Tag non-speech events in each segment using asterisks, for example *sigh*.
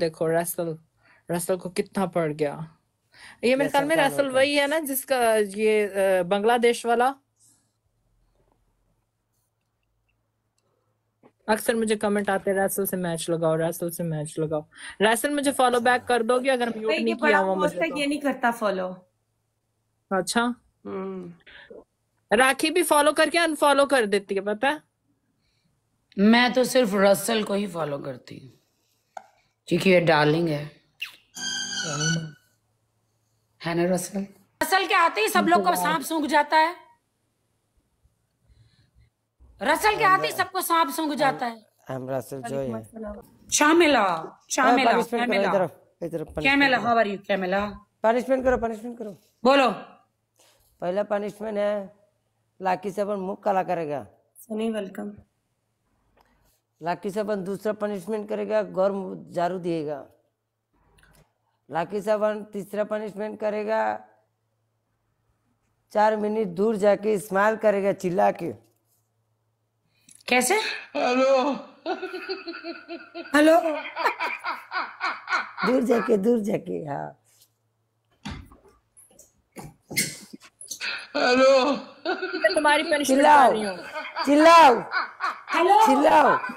देखो Russell Russell को कितना पड़ गया। ये मेरे ख्याल में रसल वही है ना जिसका ये बांग्लादेश वाला। अक्सर मुझे कमेंट आते हैं रसल से मैच लगाओ रसल से मैच लगाओ। रैसल मुझे फॉलो बैक कर दोगे अगर म्यूट नहीं बड़ा किया हुआ मुझे तो। ये नहीं करता फॉलो अच्छा। हम्म। राखी भी फॉलो करके अनफॉलो कर देती है पता है? मैं तो सिर्फ़ रसल को ही फॉलो करती हूँ। क्योंकि ये डार्लिंग है। है ना रसल रसल के आते ही सब लोग को सांप सूंघ जाता है। रसल के आते ही सबको सांप सूंघ जाता है। एम रसल जॉय है। शामिला शामिला पनिशमेंट करो कैमिला इधर इधर Camila how are you Camila punishment करो पनिशमेंट करो। बोलो। पहला पनिशमेंट है लाकी से अपन मुँह काला करेगा। सनी वेलकम लाकी से अपन दूसरा पनिशमेंट करेगा गौर जारू दिएगा। लाकी से अपन तीसरा पनिशमेंट करेगा चार मिनट दूर जाके स्माइल करेगा चिल्ला के कैसे? हेलो। हेलो। दूर जाके दूर जाके हाँ। मैं तुम्हारी पनिशमेंट चिल्लाओ कर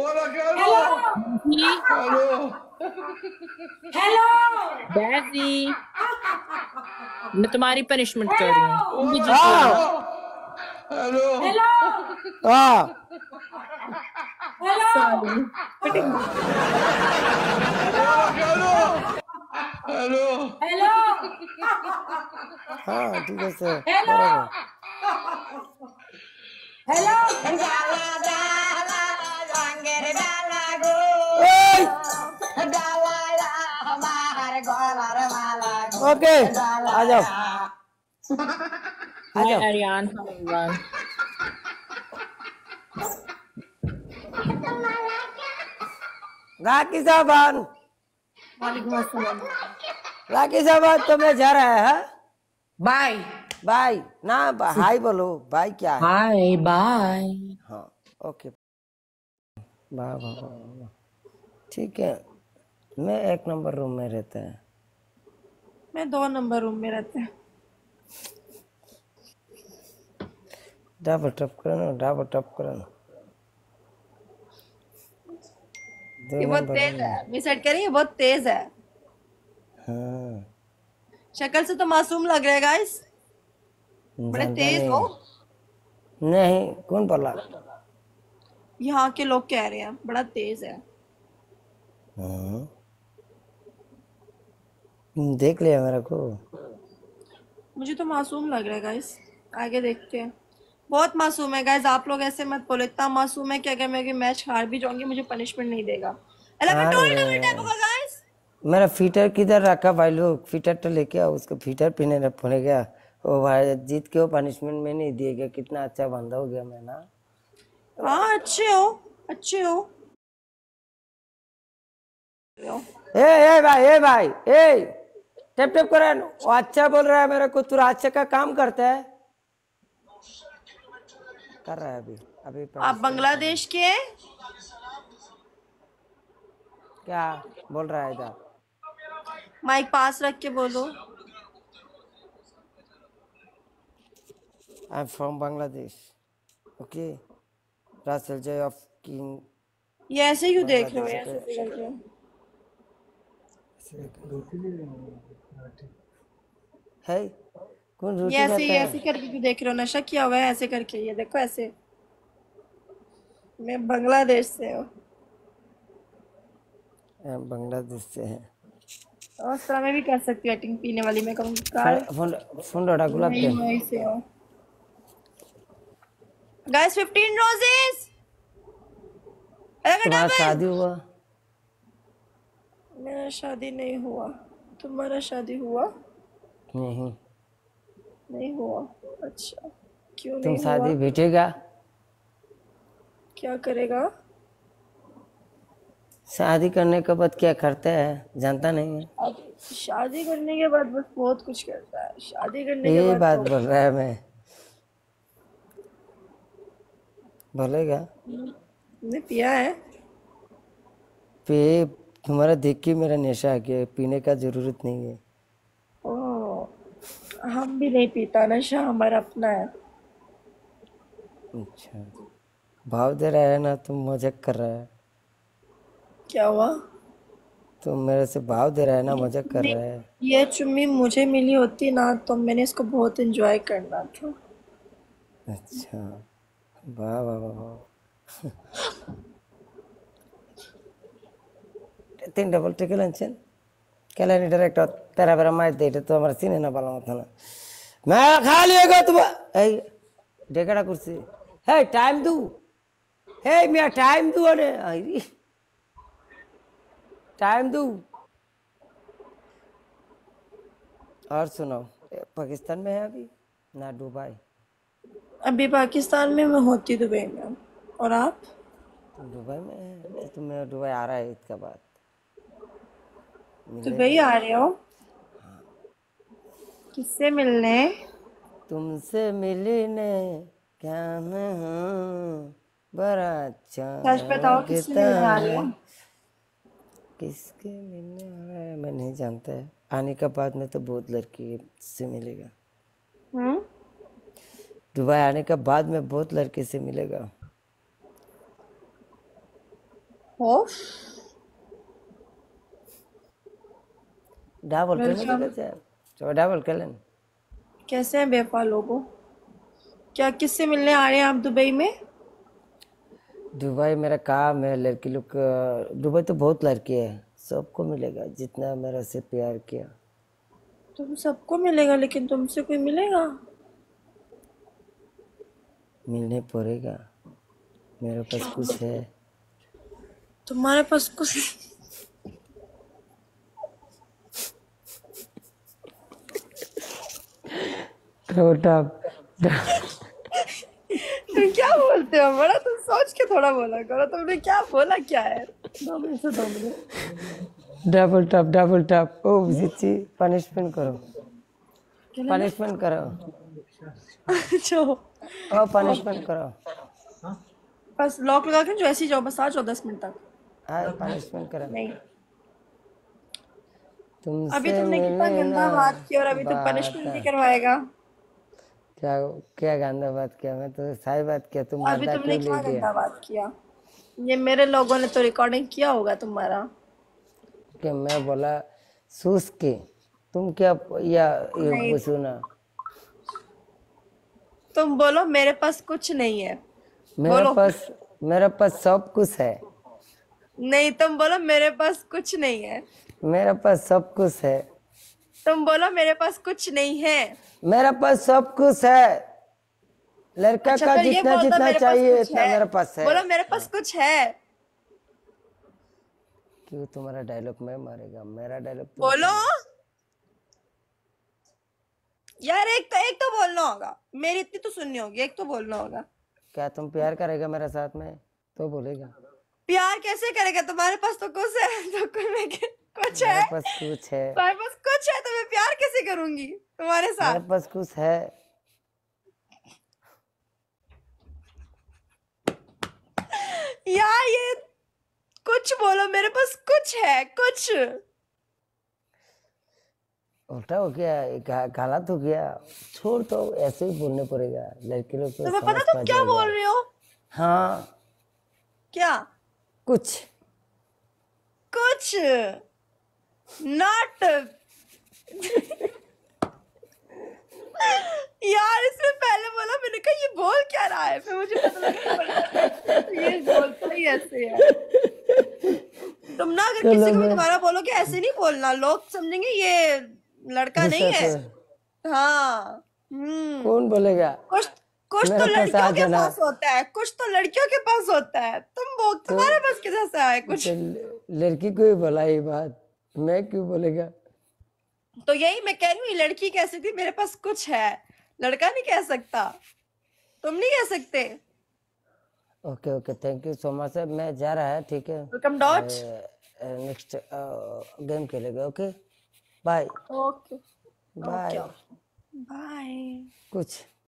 रही हूँ चिल्लाओ हेलो चिल्लाओ हेलो बैजी मैं तुम्हारी पनिशमेंट कर रही हूँ। तुम भी जीत हाँ हेलो हाँ हेलो हाँ ठीक है सर हेलो हेलो ओके आ जाओ। आ जाओ। अरियान हाय इमरान राखी साहबान। वालेकुम अस्सलाम। राखी साहबान तो मैं जा रहा है हाँ? बाय। बाय। ना *laughs* हाय बोलो बाय क्या है? Bye bye. हाँ ओके। वाह वाह। ठीक है मैं एक नंबर रूम में रहता है। मैं दो नंबर रूम में रहते हैं। डबल टप करो ना डबल टप करो। ना ये बहुत तेज है। मैं सेट करें ये बहुत तेज है। हाँ। शक्ल से तो मासूम लग रहा है गाइस बड़े तेज हो। नहीं कौन बोला? यहाँ के लोग कह रहे हैं बड़ा तेज है। हाँ। देख लिया मेरे को। मुझे तो मासूम लग रहा है गाइस आगे देखते हैं। बहुत मासूम है गाइस आप लोग ऐसे मत बोलो इतना मासूम है कि अगर मैं मैच हार भी जाऊँगी मुझे पनिशमेंट नहीं देगा। मेरा फीटर किधर रखा भाई लोग? फीटर तो लेके आओ उसको फीटर पीने न पड़े गया वो भाई जीत के वो पनिशमेंट में नहीं दिए गया कितना अच्छा बंदा हो गया मैं ना। हाँ अच्छे हो अच्छे हो। ए ए भाई ए भाई ए टेप टेप करे। वो अच्छा बोल रहा है मेरे को तू अच्छा का काम करता है? कर रहा है अभी अभी आप बांग्लादेश के क्या बोल रहा है इधर? माइक पास रख के बोलो। I am from Bangladesh okay रासल जय ऑफ़ किंग ये ऐसे क्यों देख रहे हो? ऐसे ऐसे करके। है? कौन रोटी ये ऐसे है ऐसे करके क्यों देख रहे हो? नशा किया हुआ है ऐसे करके। ये देखो ऐसे। मैं बांग्लादेश से हूँ। बांग्लादेश से हैं। और उस तरह मैं भी कर सकती हूँ एक्टिंग पीने वाली मैं कहूँगी कार फ़ोन फ़ोन डोडा गुलाब के। हूँ। गाइस 15 रोजेस तुम्हारा शादी हुआ। मेरा शादी नहीं हुआ। तुम्हारा शादी हुआ? नहीं। नहीं हुआ। अच्छा। क्यों तुम शादी भेटेगा क्या करेगा? शादी करने के बाद क्या करता है जानता नहीं है। अब शादी करने के बाद बस बहुत कुछ करता है। शादी करने के बाद बात तो बोल रहा है मैं। बोलेगा। तुमने पिया है। पे तुम्हारा देख के मेरा नशा आ गया पीने का ज़रूरत नहीं है। ओ हम भी नहीं पीता नशा हमारा अपना है। अच्छा भाव दे रहा है ना तुम मज़ाक कर रहा है। क्या हुआ? तुम मेरे से भाव दे रहा है ना मज़ाक कर रहा है। ये चुम्मी मुझे मिली होती ना तो मैंने इसको बहुत एंजॉय करना था। अच्छा वाह वाह वाह। वाह তিন ডবল টিকেল আনছেন কেলানি ডাইরেক্টর তেরা বেড়া মার দে এটা তো আমার চিনে না পালাম না মা খালি গো তুমি এই ডেকাটা করছি হে টাইম দু হে মিয়া টাইম দু আরে আইরি टाइम दू और सुनाओ ए, पाकिस्तान में है अभी ना दुबई अभी पाकिस्तान में मैं होती दुबई में और आप? दुबई में तो तुम्हें दुबई आ रहा है ईद के बाद। दुबई आ रहे हो? किससे मिलने? तुमसे मिलने क्या मैं हूँ? बड़ा अच्छा सच बताओ किससे मिलने आ रहे हो। किसके मिलने आ रहा है? मैं नहीं जानता है। आने के बाद में तो बहुत लड़की से मिलेगा। हम्म। दुबई आने के बाद में बहुत लड़के से मिलेगा। हो डबल कर चलो डबल कर लेना कैसे हैं बेफा लोगो? क्या किससे मिलने आ रहे हैं आप दुबई में? दुबई मेरा काम है लड़की लोग दुबई तो बहुत लड़के हैं सबको मिलेगा जितना मेरा से प्यार किया। तुम सबको मिलेगा लेकिन तुमसे कोई मिलेगा? मिलने पड़ेगा। मेरे पास कुछ है। तुम्हारे पास कुछ छोटा तुम क्या बोलते हो? बड़ा तुम सोच के थोड़ा बोला करो। तुमने क्या बोला? क्या है? दो मिनट से दो minute. Double top double top ओ जिची पनिशमेंट करो। पनिशमेंट करो। अच्छा। ओ पनिशमेंट करो। बस लॉक लगा के जो ऐसे ही जाओ बस आ जाओ दस मिनट तक। पनिशमेंट करो नहीं। तुमसे अभी तुमने कितना गंदा बात किया और अभी तो पनिशमेंट भी करवाएगा। क्या क्या गंदा बात किया? मैं तो सही बात किया तुम अभी तुमने क्या गंदा बात किया? ये मेरे लोगों ने तो रिकॉर्डिंग किया होगा तुम्हारा। कि मैं बोला सूस के तुम क्या या ये सुना तुम बोलो मेरे पास कुछ नहीं है। मेरे पास मेरे पास सब कुछ है। नहीं तुम बोलो मेरे पास कुछ नहीं है। मेरे पास सब कुछ है। तुम बोलो मेरे पास कुछ नहीं है। मेरे पास सब कुछ है। लड़का अच्छा का फिर जितना जितना मेरे चाहिए इतना मेरे पास है। बोलो मेरे पास कुछ है। क्यों तुम्हारा डायलॉग मैं मारेगा? मेरा डायलॉग तो बोलो। यार एक तो एक तो बोलना होगा। मेरी इतनी तो सुननी होगी एक तो बोलना होगा। क्या तुम प्यार करेगा मेरे साथ में? तो बोलेगा। प्यार कैसे करेगा? तुम्हारे पास तो कुछ है *laughs* तो कुछ है? पास कुछ है। तुम्हारे पास कुछ है तो मैं प्यार कैसे करूँगी तुम्हारे साथ? मेरे पास कुछ है। यार ये कुछ बोलो मेरे पास कुछ है कुछ। उल्टा हो गया गलत हो गया। छोड़ तो ऐसे ही बोलने पड़ेगा। लड़के लोग तो पता तुम क्या। बोल रहे हो? हाँ। क्या? कुछ। कुछ? नॉट यार इसमें पहले बोला मैंने कहा ये बोल क्या रहा है? फिर मुझे पता *laughs* ये बोलता ही ऐसे है। तुम ना अगर किसी को भी दोबारा बोलो कि ऐसे नहीं बोलना लोग समझेंगे ये लड़का नहीं है। हाँ। हम्म। कौन बोलेगा? कुछ कुछ तो लड़कियों के पास होता है कुछ तो लड़कियों के पास होता है। तुम वो तुम्हारे पास किधर से आए कुछ। तो लड़की को ही बोला ये बात मैं क्यों बोलेगा? तो यही मैं कह रही हूँ लड़की कह सकती मेरे पास कुछ है। लड़का नहीं कह सकता। तुम नहीं कह सकते। Okay okay thank you so much मैं जा रहा है ठीक है? वेलकम डॉट नेक्स्ट गेम खेलेगा okay bye okay bye bye कुछ